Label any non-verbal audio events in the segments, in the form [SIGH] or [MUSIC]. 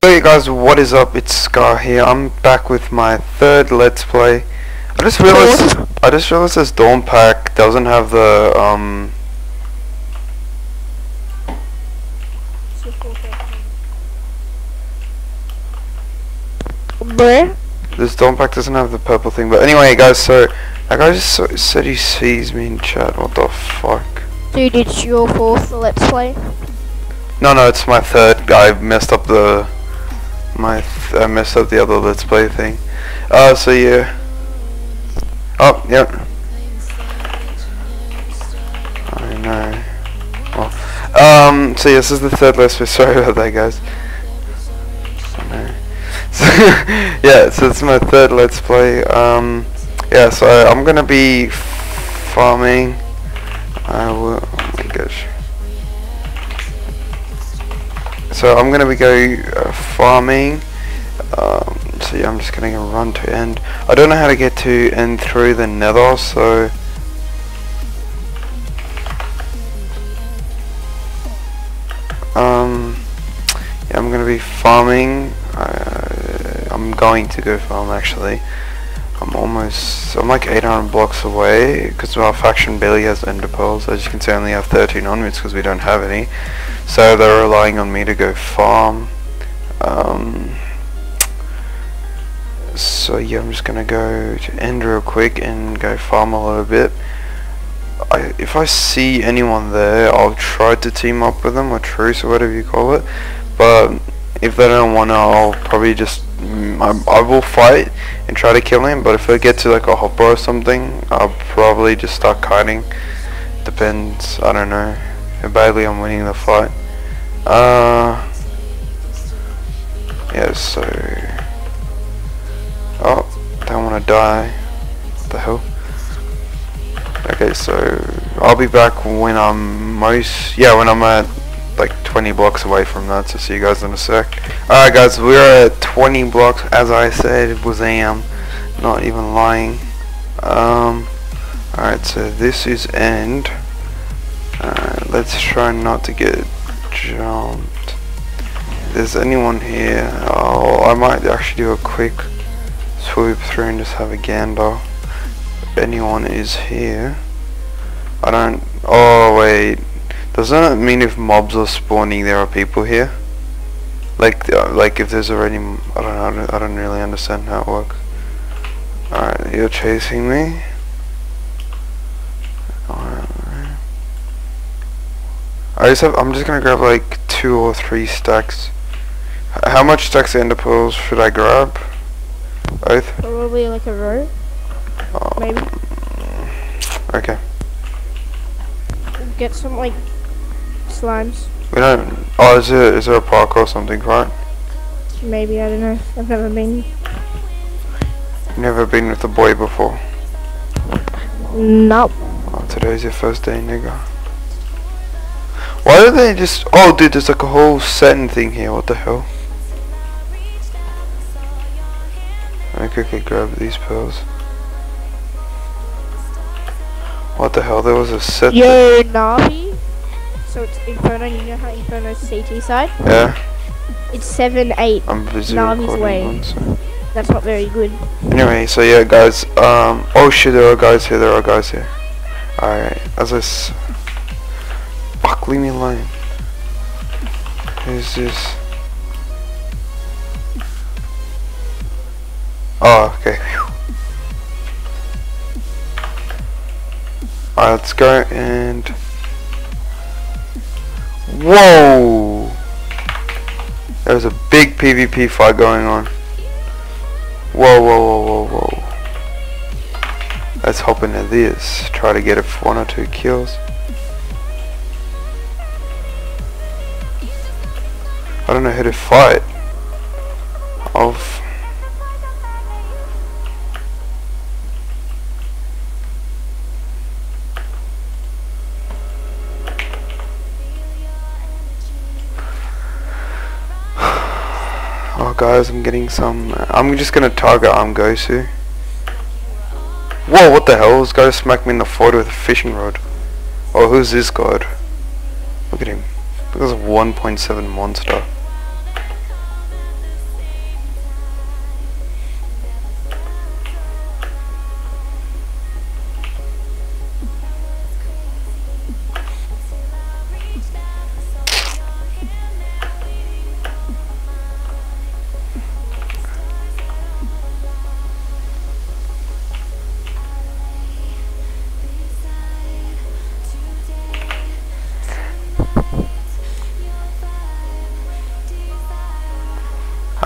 Hey guys, what is up? It's Scar here. I'm back with my third Let's Play. I just realized I just realized this Dawn Pack doesn't have the um this Dawn Pack doesn't have the purple thing. But anyway, guys, so that guy just so, said he sees me in chat. What the fuck? Dude, it's your fourth Let's Play. No, no, it's my third. I messed up the my I messed up the other Let's Play thing. Uh, so yeah. Oh, yep. I know. Well, um, so yes, this is the third Let's Play. [LAUGHS] Sorry about that, guys. So, [LAUGHS] yeah, so it's my third Let's Play. Um, yeah, so I'm gonna be farming. I will. Oh my gosh. So I'm gonna be go uh, farming. Um, so yeah, I'm just gonna go run to end. I don't know how to get to end through the Nether, so um, yeah, I'm gonna be farming. Uh, I'm going to go farm actually. I'm almost, I'm like 800 blocks away because our faction barely has ender pearls. As you can see, I only have 13 onwards because we don't have any. So they're relying on me to go farm. Um, so yeah, I'm just gonna go to end real quick and go farm a little bit. I, if I see anyone there, I'll try to team up with them or truce or whatever you call it. But if they don't wanna, I'll probably just I, I will fight and try to kill him. But if I get to like a hopper or something, I'll probably just start kiting. Depends. I don't know. How badly I'm winning the fight. Uh. Yeah. So. Oh, don't want to die. What the hell? Okay, so I'll be back when I'm most. Yeah, when I'm at like 20 blocks away from that. So see you guys in a sec. Alright guys, we're at 20 blocks as I said it was am. Not even lying. Um Alright, so this is end. Uh, let's try not to get jumped. If there's anyone here, oh, I might actually do a quick swoop through and just have a gander. If anyone is here. I don't, oh wait, doesn't it mean if mobs are spawning there are people here? Like, uh, like if there's already, I don't know, I don't, I don't really understand how it works. Alright, you're chasing me. Alright. I just have, I'm just gonna grab like two or three stacks. H how much stacks of ender pearls should I grab? Both? Probably like a row, Oh, maybe. Okay. Get some like slimes. We don't, oh is there, is there a park or something, right? Maybe, I don't know. I've never been. Never been with a boy before. Nope. Oh, today's your first day, nigga. Why do they just... Oh, dude, there's like a whole setting thing here. What the hell? Let me quickly grab these pearls. What the hell? There was a set... Yo, Navi. So it's Inferno, you know how Inferno's CT side? Yeah, It's 7 8. I'm busy Navi's way. one, so- That's not very good. Anyway, so yeah, guys. Um. Oh shit, there are guys here. There are guys here. Alright, as I s... Fuck, leave me alone. Who's this? Oh, okay. Alright, let's go and... Whoa! There's a big PvP fight going on. Whoa, whoa, whoa, whoa, whoa. Let's hop into this. Try to get a one or two kills. I don't know who to fight. I'll guys, I'm getting some. Uh, I'm just gonna target Armgosu. Whoa, what the hell? This guy smacked me in the forehead with a fishing rod. Oh, who's this god? Look at him. Look at this 1.7 monster.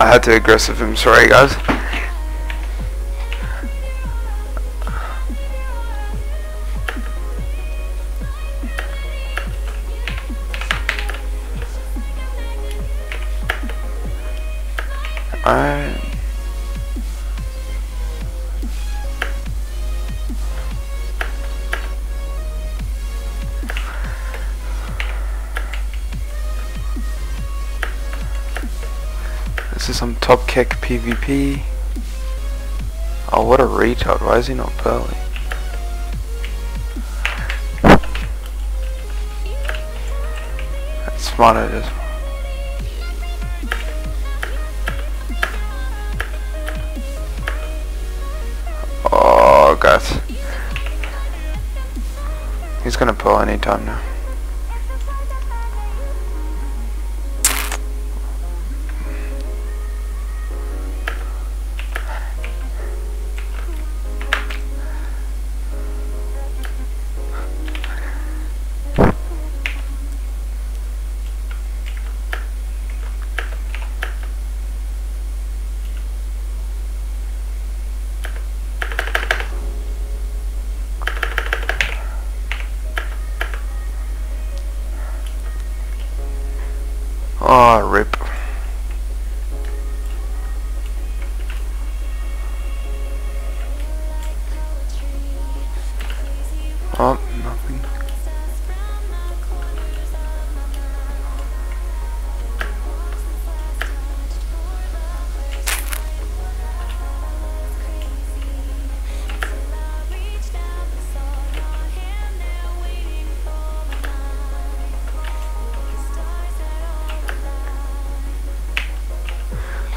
I had to aggressive him, sorry guys. Alright. Some top kick PvP. Oh, what a retard. Why is he not pearly? That's smart it is. Oh, God. He's gonna pull anytime now. Oh, rip.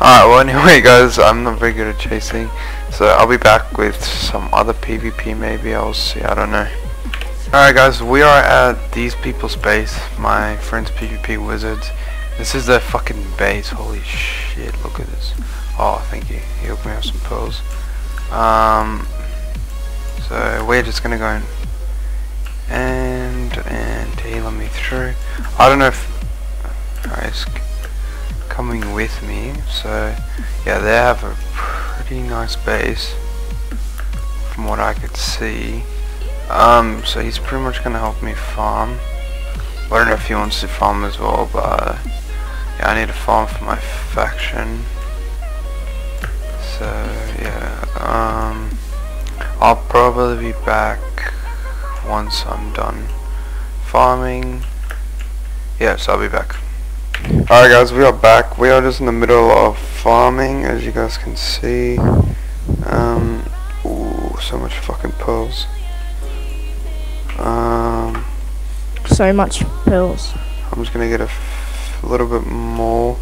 Alright, well anyway guys, I'm not very good at chasing, so I'll be back with some other PvP maybe, I'll see, I don't know. Alright guys, we are at these people's base, my friend's PvP wizards. This is their fucking base, holy shit, look at this. Oh, thank you, he hooked me up some pearls. Um, so we're just gonna go in and, and he let me through. I don't know if, alright, coming with me so yeah they have a pretty nice base from what I could see. Um so he's pretty much gonna help me farm. I don't know if he wants to farm as well but yeah I need to farm for my faction. So yeah um I'll probably be back once I'm done farming. Yeah so I'll be back Alright guys, we are back. We are just in the middle of farming, as you guys can see. Um, ooh, so much fucking pearls. Um, So much pills. I'm just gonna get a little bit more.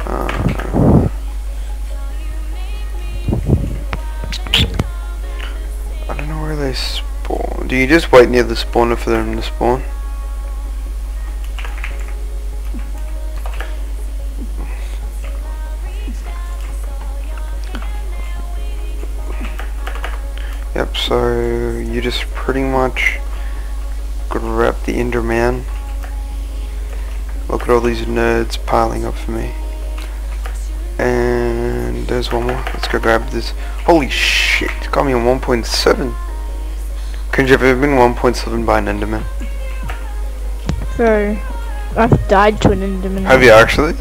Uh, I don't know where they spawn. Do you just wait near the spawner for them to spawn? So you just pretty much grab the Enderman. Look at all these nerds piling up for me. And there's one more. Let's go grab this. Holy shit, it got me on 1.7. Couldn't you have ever been 1.7 by an Enderman? So, I've died to an Enderman. Have you actually?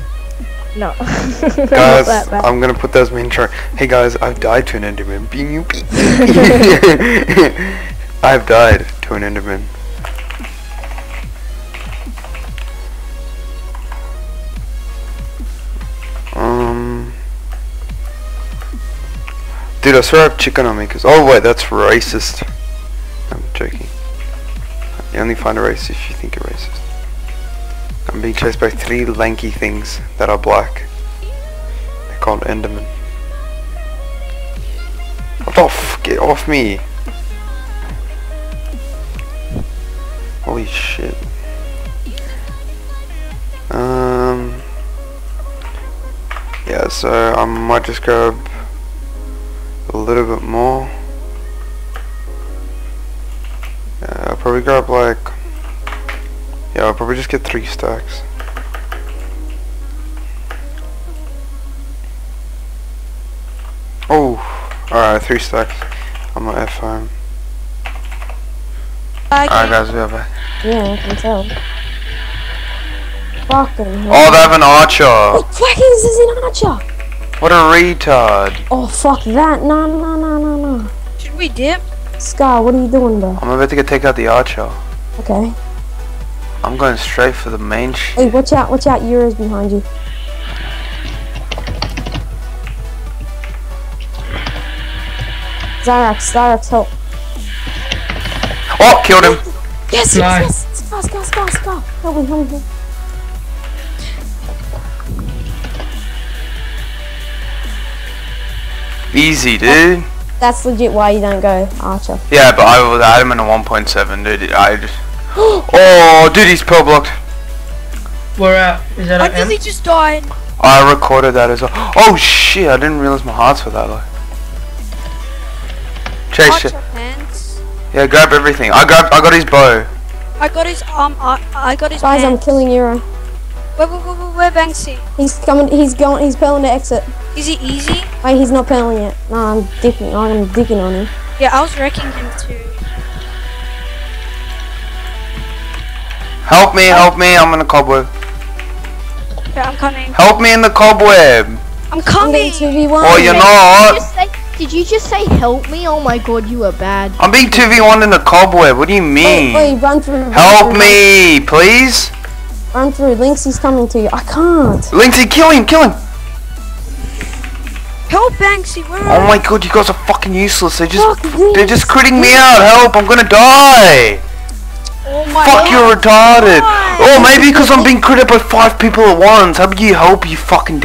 No. [LAUGHS] Guys. I'm gonna put that as my intro. Hey guys, I've died to an Enderman. [LAUGHS] I've died to an Enderman. Um, dude, I swear I have chicken on me. Cause oh wait, that's racist. I'm joking. You only find a race if you think you're racist. I'm being chased by three lanky things that are black. They're called Endermen. What Get off me! Holy shit. Um. Yeah, so I might just grab a little bit more. Yeah, I'll probably grab like yeah, I'll probably just get three stacks. Oh, alright, three stacks on my F-phone. Bye, Alright guys, we are back. Yeah, I can tell. Fucking hell. Oh, they have an archer! What fucking is this in Archer? What a retard! Oh, fuck that. No, no, no, no, no. Should we dip? Scar, what are you doing, bro? I'm about to go take out the archer. Okay. I'm going straight for the main sh- Hey, watch out, watch out. Euro's behind you. Zyrax, Zyrax, help. Oh, killed him! Yes, yes, Nice. yes. Scar, Scar, Scar, Scar. Help me, help me. help me. Easy, dude. That's legit why you don't go Archer. Yeah, but I was adamant at 1.7, dude. I just... [GASPS] Oh, dude, he's pearl blocked. We're at. Is that I at M? nearly just died. I recorded that as well. [GASPS] Oh shit! I didn't realize my hearts were that low. Chase Archer it. pants. Yeah, grab everything. I grabbed. I got his bow. I got his um. I, I got his. Guys, I'm killing Euro. Where, where, where, where Banksy? He's coming, he's going, he's pearling to exit. Is he easy? Wait, he's not pearling yet. No, I'm dipping, I'm dipping on him. Yeah, I was wrecking him too. Help me! Help me! I'm in the cobweb. Yeah, I'm coming. Help me in the cobweb. I'm I'm coming. getting 2v1. Oh, you're Did you not. say- Did you just say help me? Oh my god, you are bad. I'm being 2v1 in the cobweb. What do you Wait, mean? wait, run through. run Help through, me, please. Run through. Lynx, he's coming to you. I can't. Lindsay, kill him! Kill him! Help Banksy. Where Oh my god, you guys are fucking useless. They're just, Fuck they're this. just critting me out. Help! I'm gonna die. Fuck, you're retarded. Why? Oh, maybe because I'm being critted by five people at once. How about you help, you fucking